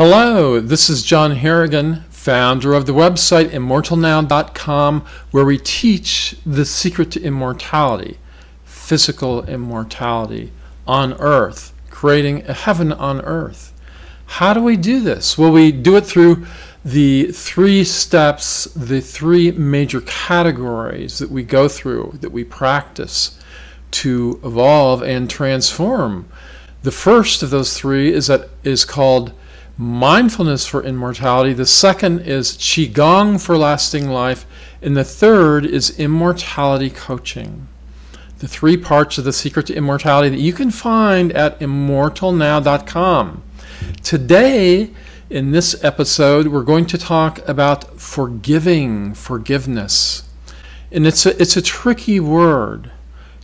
Hello, this is John Harrigan, founder of the website immortalnow.com, where we teach the secret to immortality, physical immortality on earth, creating a heaven on earth. How do we do this? Well, we do it through the three steps, the three major categories that we go through, that we practice to evolve and transform. The first of those three is that is called mindfulness for immortality. The second is Qigong for lasting life. And the third is immortality coaching. The three parts of the secret to immortality that you can find at immortalnow.com. Today, in this episode, we're going to talk about forgiving, forgiveness. And it's a, it's a tricky word.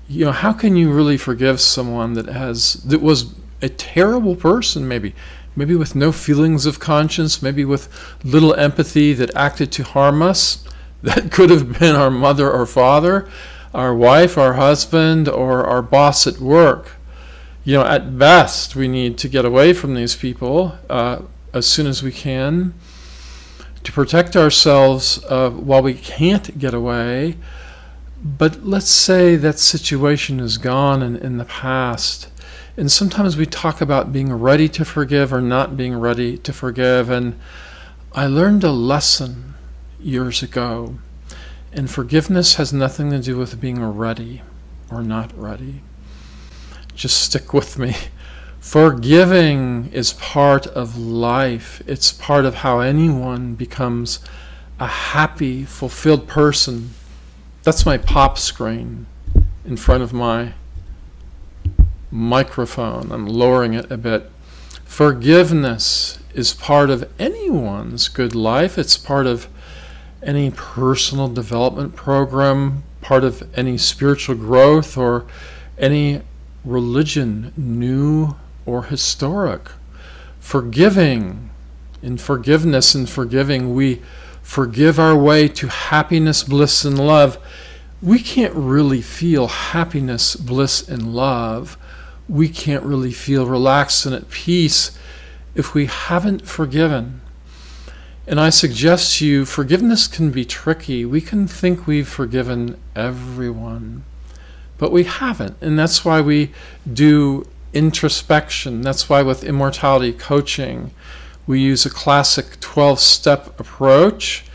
You know, how can you really forgive someone that has that was a terrible person maybe maybe with no feelings of conscience, maybe with little empathy that acted to harm us. That could have been our mother or father, our wife, our husband, or our boss at work. You know, at best, we need to get away from these people uh, as soon as we can to protect ourselves uh, while we can't get away. But let's say that situation is gone and in the past and sometimes we talk about being ready to forgive or not being ready to forgive. And I learned a lesson years ago. And forgiveness has nothing to do with being ready or not ready. Just stick with me. Forgiving is part of life, it's part of how anyone becomes a happy, fulfilled person. That's my pop screen in front of my microphone. I'm lowering it a bit. Forgiveness is part of anyone's good life. It's part of any personal development program, part of any spiritual growth, or any religion, new or historic. Forgiving. In forgiveness and forgiving, we forgive our way to happiness, bliss, and love. We can't really feel happiness, bliss, and love we can't really feel relaxed and at peace if we haven't forgiven. And I suggest to you, forgiveness can be tricky. We can think we've forgiven everyone, but we haven't. And that's why we do introspection. That's why with immortality coaching, we use a classic 12 step approach,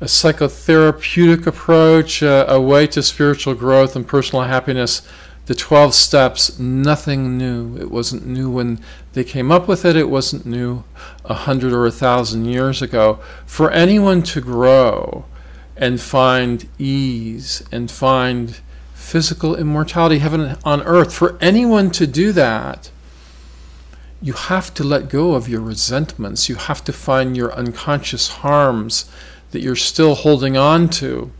a psychotherapeutic approach, a, a way to spiritual growth and personal happiness the 12 steps, nothing new. It wasn't new when they came up with it, it wasn't new a hundred or a thousand years ago. For anyone to grow and find ease and find physical immortality, heaven on earth, for anyone to do that, you have to let go of your resentments. You have to find your unconscious harms that you're still holding on to.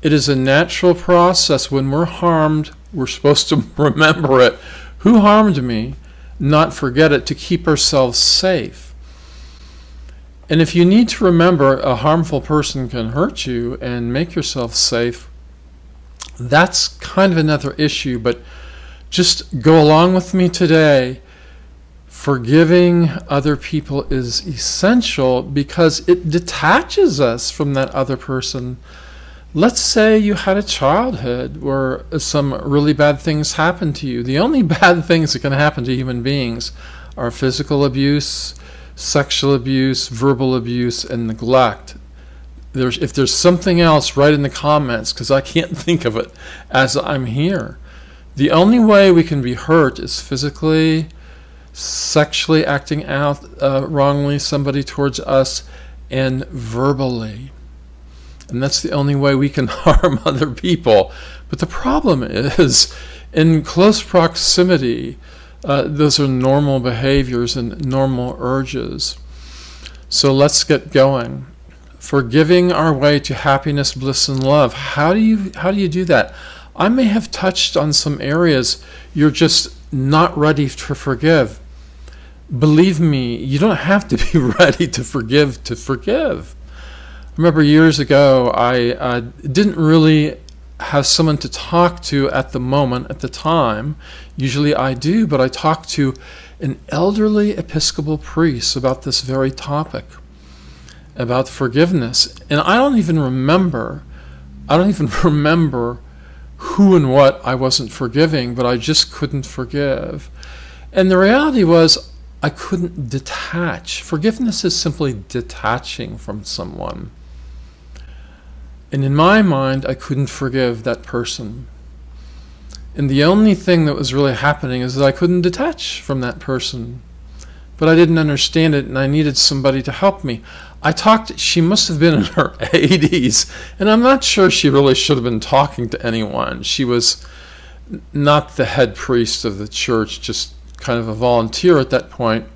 It is a natural process. When we're harmed, we're supposed to remember it. Who harmed me? Not forget it to keep ourselves safe. And if you need to remember a harmful person can hurt you and make yourself safe, that's kind of another issue. But just go along with me today. Forgiving other people is essential because it detaches us from that other person Let's say you had a childhood where some really bad things happened to you. The only bad things that can happen to human beings are physical abuse, sexual abuse, verbal abuse, and neglect. There's, if there's something else, write in the comments because I can't think of it as I'm here. The only way we can be hurt is physically, sexually acting out uh, wrongly somebody towards us, and verbally. And that's the only way we can harm other people. But the problem is, in close proximity, uh, those are normal behaviors and normal urges. So let's get going. Forgiving our way to happiness, bliss, and love. How do you how do you do that? I may have touched on some areas you're just not ready to forgive. Believe me, you don't have to be ready to forgive to forgive remember years ago, I uh, didn't really have someone to talk to at the moment, at the time. Usually I do, but I talked to an elderly Episcopal priest about this very topic, about forgiveness. And I don't even remember, I don't even remember who and what I wasn't forgiving, but I just couldn't forgive. And the reality was, I couldn't detach. Forgiveness is simply detaching from someone. And in my mind, I couldn't forgive that person. And the only thing that was really happening is that I couldn't detach from that person. But I didn't understand it, and I needed somebody to help me. I talked, she must have been in her 80s, and I'm not sure she really should have been talking to anyone. She was not the head priest of the church, just kind of a volunteer at that point.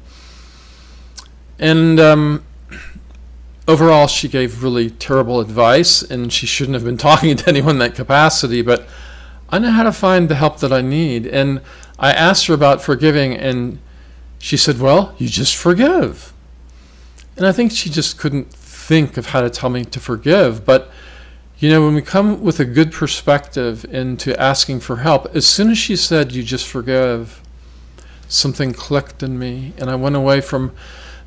And um, overall, she gave really terrible advice, and she shouldn't have been talking to anyone in that capacity. But I know how to find the help that I need. And I asked her about forgiving, and she said, Well, you just forgive. And I think she just couldn't think of how to tell me to forgive. But, you know, when we come with a good perspective into asking for help, as soon as she said, You just forgive, something clicked in me. And I went away from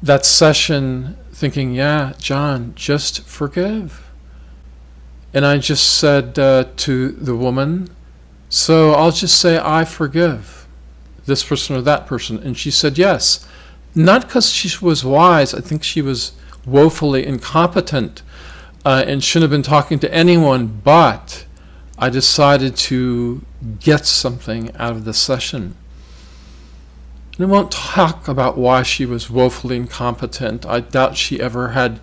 that session thinking, Yeah, John, just forgive. And I just said uh, to the woman, So I'll just say, I forgive this person or that person. And she said, Yes. Not because she was wise, I think she was woefully incompetent uh, and shouldn't have been talking to anyone, but I decided to get something out of the session. And I won't talk about why she was woefully incompetent. I doubt she ever had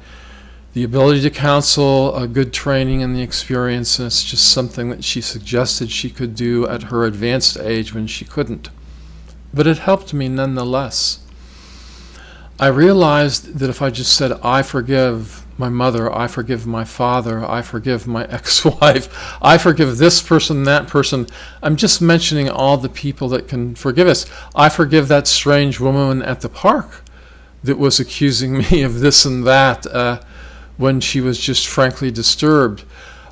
the ability to counsel, a good training, and the experience, and it's just something that she suggested she could do at her advanced age when she couldn't. But it helped me nonetheless. I realized that if I just said, I forgive my mother, I forgive my father, I forgive my ex wife, I forgive this person, that person, I'm just mentioning all the people that can forgive us. I forgive that strange woman at the park that was accusing me of this and that uh, when she was just frankly disturbed.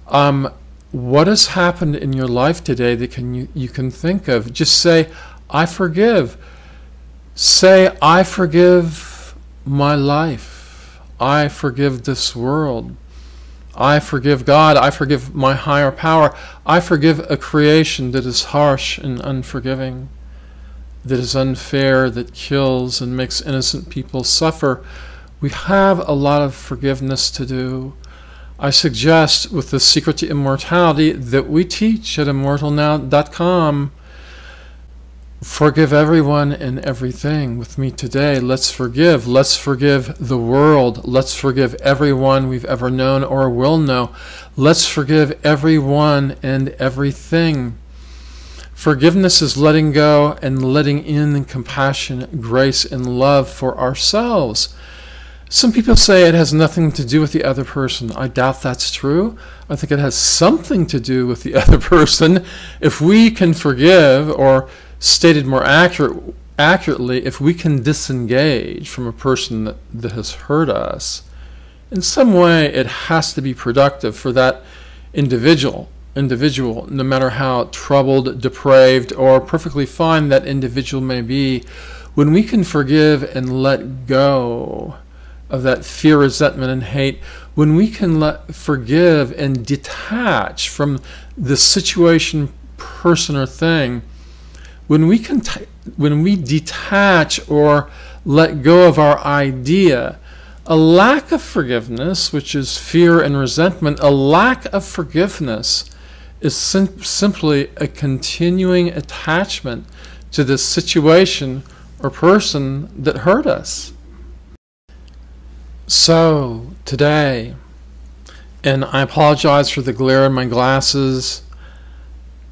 Um, what has happened in your life today that can you, you can think of? Just say, I forgive. Say, I forgive my life. I forgive this world. I forgive God. I forgive my higher power. I forgive a creation that is harsh and unforgiving, that is unfair, that kills and makes innocent people suffer. We have a lot of forgiveness to do. I suggest, with the secret to immortality that we teach at immortalnow.com, Forgive everyone and everything with me today. Let's forgive. Let's forgive the world. Let's forgive everyone we've ever known or will know. Let's forgive everyone and everything. Forgiveness is letting go and letting in compassion, grace, and love for ourselves. Some people say it has nothing to do with the other person. I doubt that's true. I think it has something to do with the other person. If we can forgive or stated more accurate, accurately, if we can disengage from a person that, that has hurt us, in some way it has to be productive for that individual individual, no matter how troubled, depraved, or perfectly fine that individual may be, when we can forgive and let go of that fear, resentment, and hate, when we can let forgive and detach from the situation, person, or thing, when we when we detach or let go of our idea a lack of forgiveness which is fear and resentment a lack of forgiveness is sim- simply a continuing attachment to the situation or person that hurt us. So today and i apologize for the glare in my glasses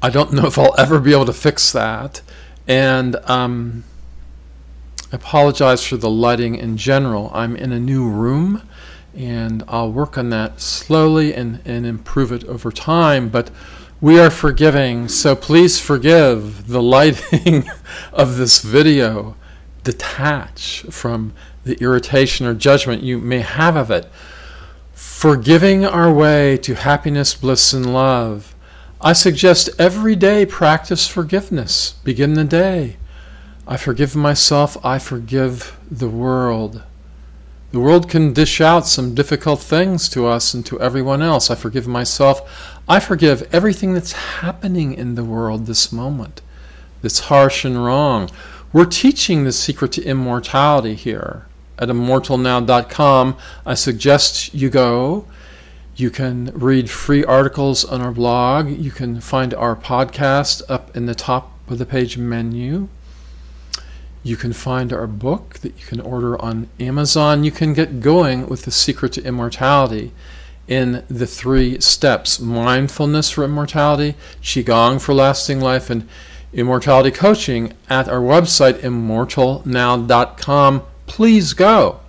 I don't know if I'll ever be able to fix that. And um, I apologize for the lighting in general. I'm in a new room and I'll work on that slowly and, and improve it over time. But we are forgiving, so please forgive the lighting of this video. Detach from the irritation or judgment you may have of it. Forgiving our way to happiness, bliss, and love I suggest every day practice forgiveness. Begin the day. I forgive myself, I forgive the world. The world can dish out some difficult things to us and to everyone else. I forgive myself. I forgive everything that's happening in the world this moment that's harsh and wrong. We're teaching the secret to immortality here at immortalnow.com. I suggest you go. You can read free articles on our blog. You can find our podcast up in the top of the page menu. You can find our book that you can order on Amazon. You can get going with The Secret to Immortality in the three steps mindfulness for immortality, Qigong for lasting life, and immortality coaching at our website, immortalnow.com. Please go.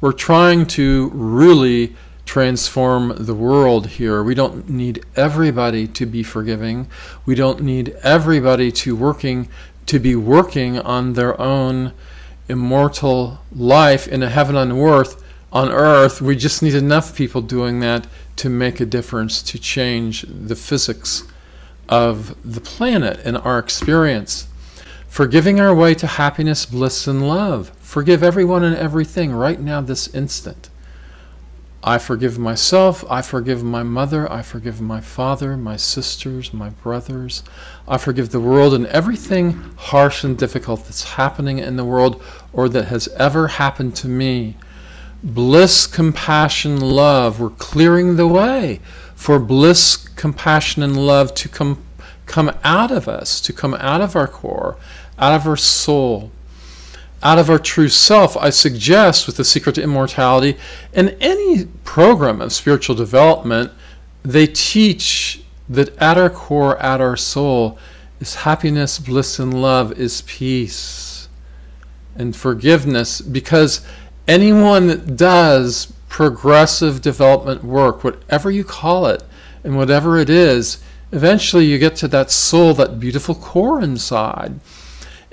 We're trying to really transform the world here. We don't need everybody to be forgiving. We don't need everybody to working to be working on their own immortal life in a heaven on earth on earth we just need enough people doing that to make a difference to change the physics of the planet and our experience forgiving our way to happiness bliss and love forgive everyone and everything right now this instant I forgive myself, I forgive my mother, I forgive my father, my sisters, my brothers. I forgive the world and everything harsh and difficult that's happening in the world or that has ever happened to me. Bliss, compassion, love. We're clearing the way for bliss, compassion, and love to come, come out of us, to come out of our core, out of our soul out of our true self, I suggest with the secret to immortality, in any program of spiritual development, they teach that at our core, at our soul, is happiness, bliss, and love, is peace and forgiveness. Because anyone that does progressive development work, whatever you call it, and whatever it is, eventually you get to that soul, that beautiful core inside.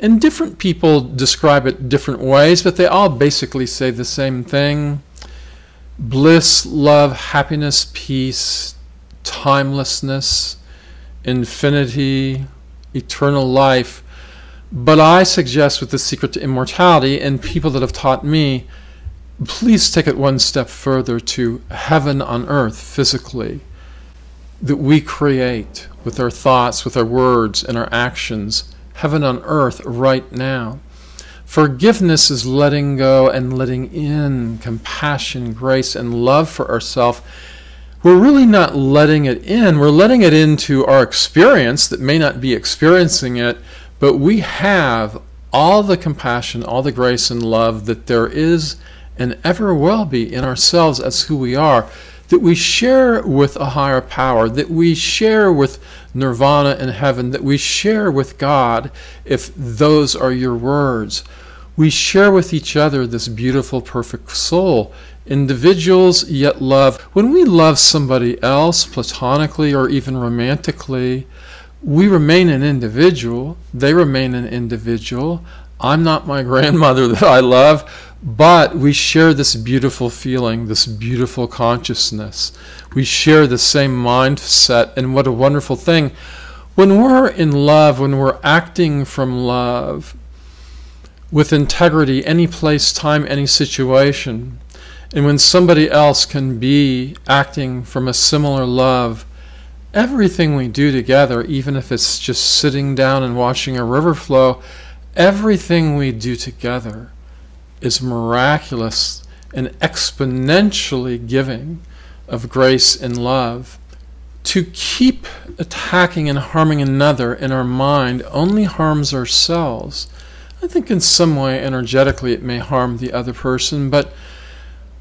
And different people describe it different ways, but they all basically say the same thing bliss, love, happiness, peace, timelessness, infinity, eternal life. But I suggest with the secret to immortality, and people that have taught me, please take it one step further to heaven on earth physically that we create with our thoughts, with our words, and our actions heaven on earth right now. Forgiveness is letting go and letting in compassion, grace, and love for ourselves. We're really not letting it in. We're letting it into our experience that may not be experiencing it, but we have all the compassion, all the grace and love that there is and ever will be in ourselves as who we are that we share with a higher power, that we share with nirvana in heaven, that we share with God, if those are your words. We share with each other this beautiful, perfect soul. Individuals, yet love. When we love somebody else, platonically or even romantically, we remain an individual. They remain an individual. I'm not my grandmother that I love but we share this beautiful feeling, this beautiful consciousness. We share the same mindset, and what a wonderful thing. When we're in love, when we're acting from love, with integrity, any place, time, any situation, and when somebody else can be acting from a similar love, everything we do together, even if it's just sitting down and watching a river flow, everything we do together is miraculous and exponentially giving of grace and love. To keep attacking and harming another in our mind only harms ourselves. I think in some way, energetically, it may harm the other person, but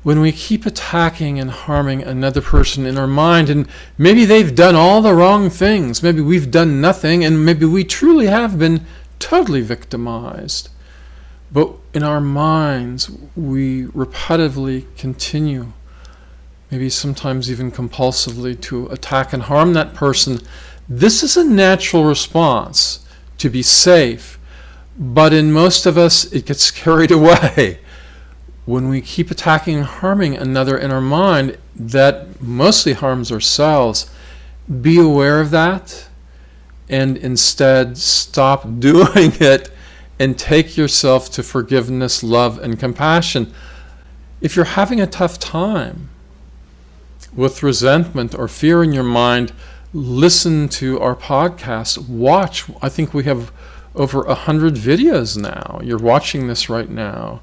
when we keep attacking and harming another person in our mind, and maybe they've done all the wrong things, maybe we've done nothing, and maybe we truly have been totally victimized but in our minds, we repetitively continue, maybe sometimes even compulsively, to attack and harm that person. This is a natural response to be safe, but in most of us, it gets carried away. When we keep attacking and harming another in our mind, that mostly harms ourselves. Be aware of that and instead stop doing it and take yourself to forgiveness, love, and compassion. If you're having a tough time with resentment or fear in your mind, listen to our podcast. Watch. I think we have over a hundred videos now. You're watching this right now.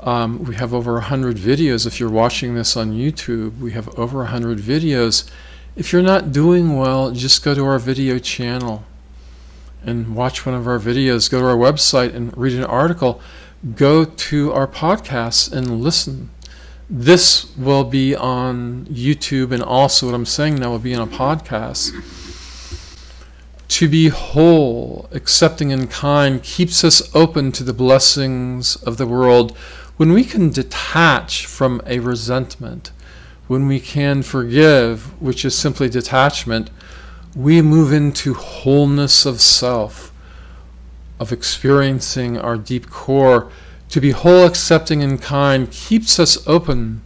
Um, we have over a hundred videos. If you're watching this on YouTube, we have over a hundred videos. If you're not doing well, just go to our video channel and watch one of our videos. Go to our website and read an article. Go to our podcasts and listen. This will be on YouTube, and also what I'm saying now will be on a podcast. To be whole, accepting, and kind keeps us open to the blessings of the world. When we can detach from a resentment, when we can forgive, which is simply detachment, we move into wholeness of self, of experiencing our deep core. To be whole, accepting, and kind keeps us open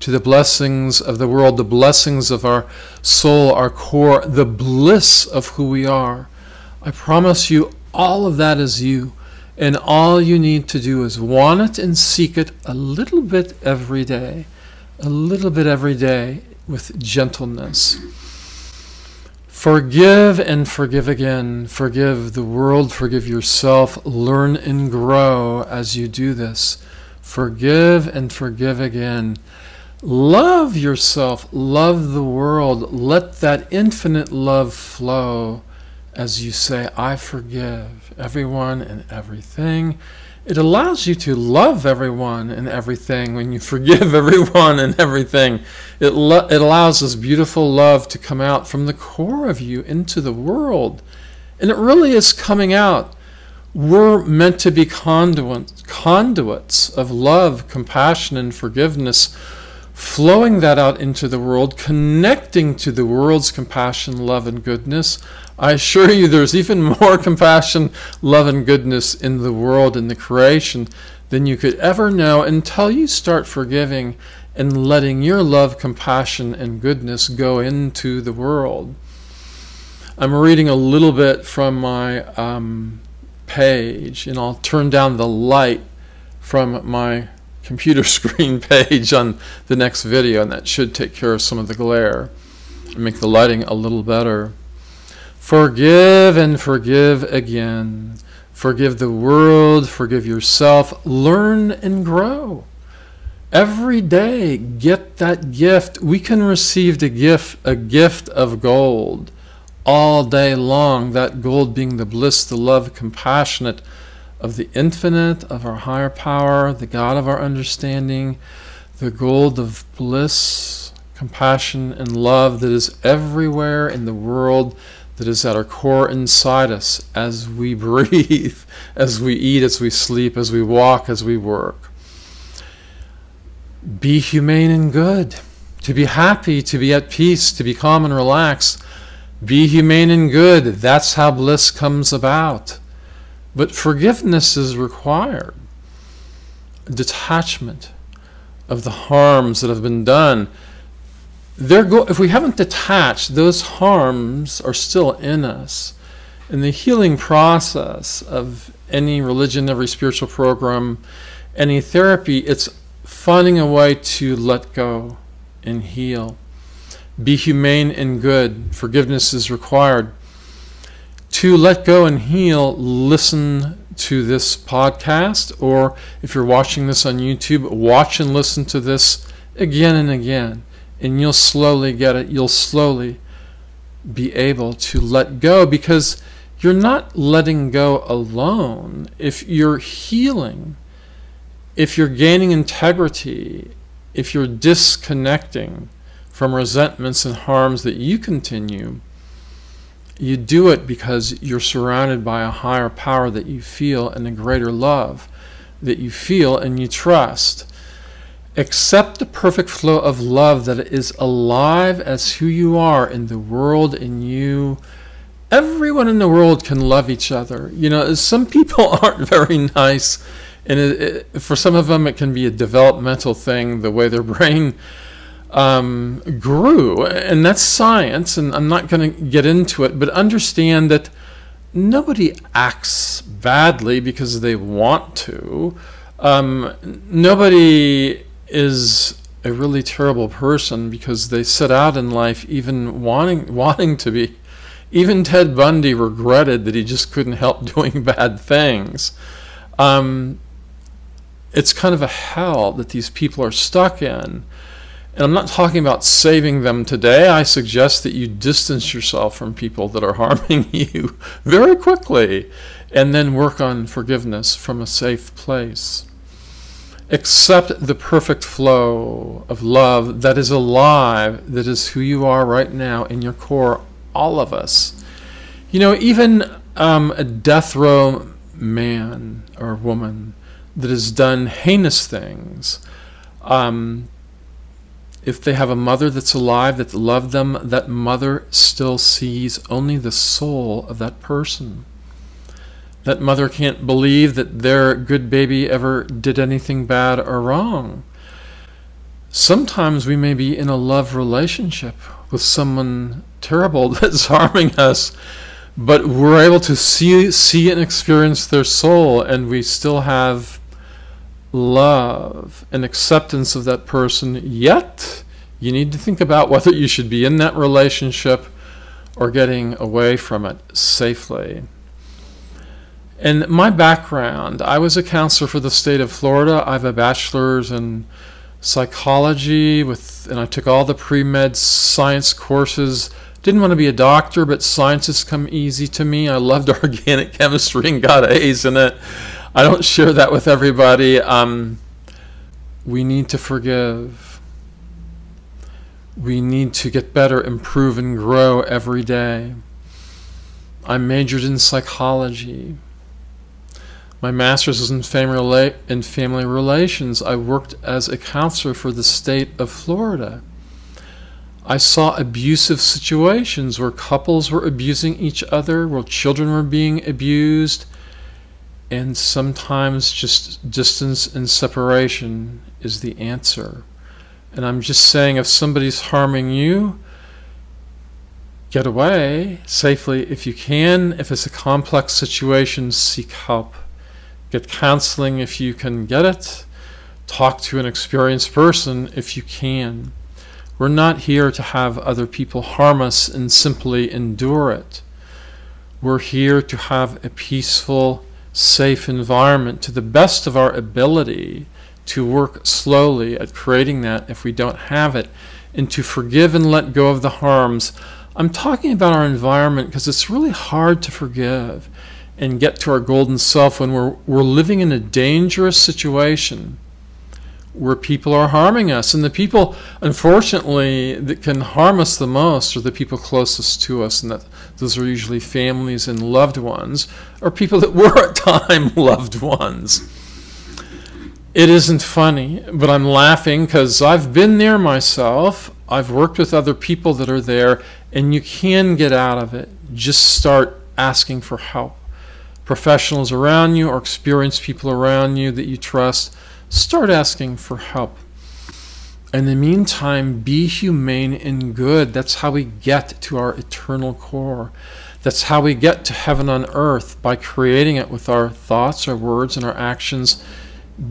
to the blessings of the world, the blessings of our soul, our core, the bliss of who we are. I promise you, all of that is you. And all you need to do is want it and seek it a little bit every day, a little bit every day with gentleness. Forgive and forgive again. Forgive the world, forgive yourself. Learn and grow as you do this. Forgive and forgive again. Love yourself, love the world. Let that infinite love flow as you say, I forgive everyone and everything. It allows you to love everyone and everything when you forgive everyone and everything. It, lo- it allows this beautiful love to come out from the core of you into the world. And it really is coming out. We're meant to be conduit, conduits of love, compassion, and forgiveness flowing that out into the world, connecting to the world's compassion, love, and goodness. I assure you, there's even more compassion, love, and goodness in the world, in the creation, than you could ever know until you start forgiving and letting your love, compassion, and goodness go into the world. I'm reading a little bit from my um, page, and I'll turn down the light from my computer screen page on the next video, and that should take care of some of the glare and make the lighting a little better. Forgive and forgive again. Forgive the world, forgive yourself, learn and grow. Every day, get that gift. We can receive the gift, a gift of gold all day long, that gold being the bliss, the love, compassionate, of the infinite, of our higher power, the God of our understanding, the gold of bliss, compassion, and love that is everywhere in the world, that is at our core inside us as we breathe, as we eat, as we sleep, as we walk, as we work. Be humane and good. To be happy, to be at peace, to be calm and relaxed. Be humane and good. That's how bliss comes about. But forgiveness is required. Detachment of the harms that have been done. Go- if we haven't detached, those harms are still in us. In the healing process of any religion, every spiritual program, any therapy, it's finding a way to let go and heal. Be humane and good. Forgiveness is required to let go and heal, listen to this podcast, or if you're watching this on YouTube, watch and listen to this again and again, and you'll slowly get it. You'll slowly be able to let go because you're not letting go alone. If you're healing, if you're gaining integrity, if you're disconnecting from resentments and harms that you continue, you do it because you're surrounded by a higher power that you feel and a greater love that you feel and you trust. Accept the perfect flow of love that is alive as who you are in the world in you. Everyone in the world can love each other. You know, some people aren't very nice, and it, it, for some of them, it can be a developmental thing, the way their brain um, grew, and that's science, and I'm not going to get into it, but understand that nobody acts badly because they want to. Um, nobody is a really terrible person because they set out in life even wanting wanting to be. Even Ted Bundy regretted that he just couldn't help doing bad things. Um, it's kind of a hell that these people are stuck in. And I'm not talking about saving them today. I suggest that you distance yourself from people that are harming you very quickly and then work on forgiveness from a safe place. Accept the perfect flow of love that is alive, that is who you are right now in your core, all of us. You know, even um, a death row man or woman that has done heinous things. Um, if they have a mother that's alive that loved them, that mother still sees only the soul of that person. That mother can't believe that their good baby ever did anything bad or wrong. Sometimes we may be in a love relationship with someone terrible that's harming us, but we're able to see, see and experience their soul, and we still have love and acceptance of that person, yet you need to think about whether you should be in that relationship or getting away from it safely. In my background, I was a counselor for the state of Florida. I have a bachelor's in psychology with and I took all the pre-med science courses. Didn't want to be a doctor, but science has come easy to me. I loved organic chemistry and got A's in it. I don't share that with everybody. Um, we need to forgive. We need to get better, improve, and grow every day. I majored in psychology. My master's was in family, in family relations. I worked as a counselor for the state of Florida. I saw abusive situations where couples were abusing each other, where children were being abused, and sometimes just distance and separation is the answer. And I'm just saying if somebody's harming you, get away safely if you can. If it's a complex situation, seek help. Get counseling if you can get it. Talk to an experienced person if you can. We're not here to have other people harm us and simply endure it. We're here to have a peaceful, safe environment to the best of our ability to work slowly at creating that if we don't have it, and to forgive and let go of the harms. I'm talking about our environment because it's really hard to forgive and get to our golden self when we're, we're living in a dangerous situation where people are harming us. And the people, unfortunately, that can harm us the most are the people closest to us, and that those are usually families and loved ones, or people that were at time loved ones. It isn't funny, but I'm laughing because I've been there myself. I've worked with other people that are there, and you can get out of it. Just start asking for help. Professionals around you or experienced people around you that you trust start asking for help. In the meantime, be humane and good. That's how we get to our eternal core. That's how we get to heaven on earth by creating it with our thoughts, our words, and our actions.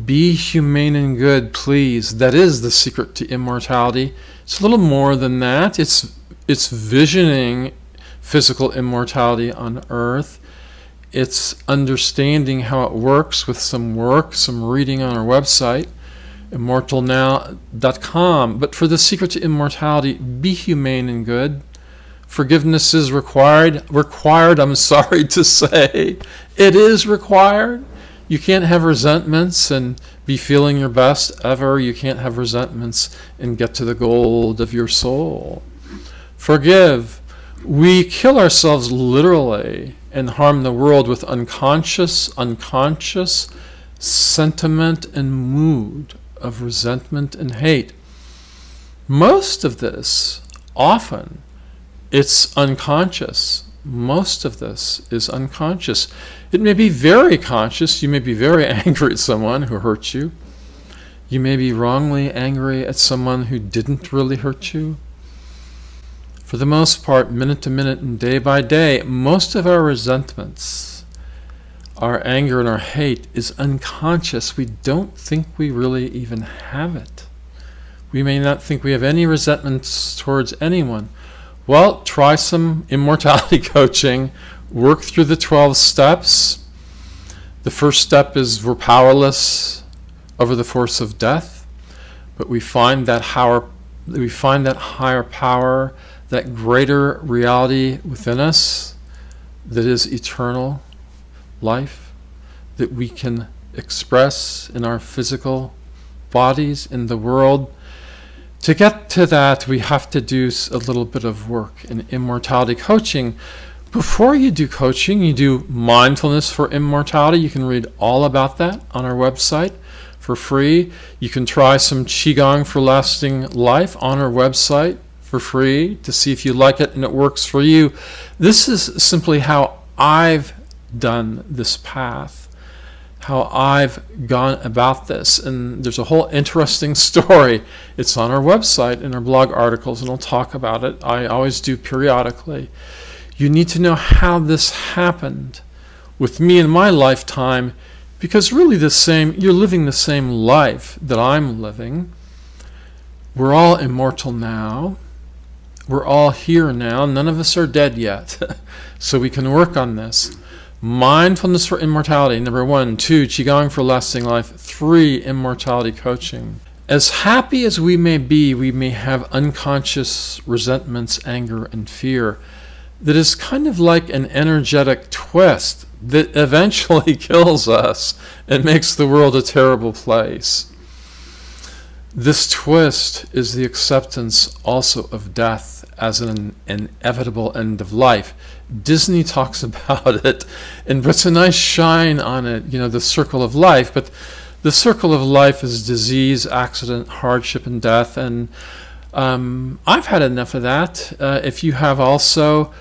Be humane and good, please. That is the secret to immortality. It's a little more than that. It's it's visioning physical immortality on earth. It's understanding how it works with some work, some reading on our website, immortalnow.com. But for the secret to immortality, be humane and good. Forgiveness is required. Required, I'm sorry to say. It is required. You can't have resentments and be feeling your best ever. You can't have resentments and get to the gold of your soul. Forgive. We kill ourselves literally and harm the world with unconscious, unconscious sentiment and mood of resentment and hate. Most of this, often, it's unconscious. Most of this is unconscious. It may be very conscious. You may be very angry at someone who hurt you. You may be wrongly angry at someone who didn't really hurt you. For the most part, minute to minute and day by day, most of our resentments, our anger, and our hate is unconscious. We don't think we really even have it. We may not think we have any resentments towards anyone. Well, try some immortality coaching, work through the 12 steps. The first step is we're powerless over the force of death, but we find that higher, we find that higher power, that greater reality within us that is eternal life that we can express in our physical bodies in the world to get to that, we have to do a little bit of work in immortality coaching. Before you do coaching, you do mindfulness for immortality. You can read all about that on our website for free. You can try some Qigong for lasting life on our website for free to see if you like it and it works for you. This is simply how I've done this path how I've gone about this. And there's a whole interesting story. It's on our website in our blog articles, and I'll talk about it. I always do periodically. You need to know how this happened with me in my lifetime because really the same you're living the same life that I'm living. We're all immortal now. We're all here now. None of us are dead yet. so we can work on this. Mindfulness for immortality, number one. Two, Qigong for lasting life. Three, immortality coaching. As happy as we may be, we may have unconscious resentments, anger, and fear that is kind of like an energetic twist that eventually kills us and makes the world a terrible place. This twist is the acceptance also of death as an inevitable end of life. Disney talks about it and puts a nice shine on it, you know, the circle of life. But the circle of life is disease, accident, hardship, and death. And um, I've had enough of that. Uh, if you have also,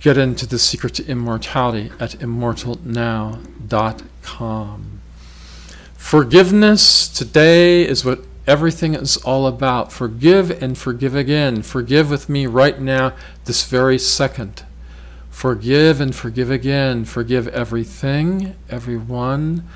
get into the secret to immortality at immortalnow.com. Forgiveness today is what Everything is all about. Forgive and forgive again. Forgive with me right now, this very second. Forgive and forgive again. Forgive everything, everyone,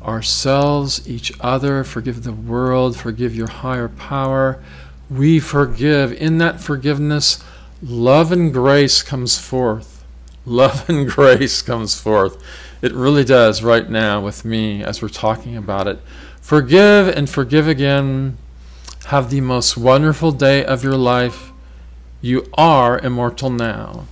ourselves, each other. Forgive the world. Forgive your higher power. We forgive. In that forgiveness, love and grace comes forth. Love and grace comes forth. It really does right now with me as we're talking about it. Forgive and forgive again. Have the most wonderful day of your life. You are immortal now.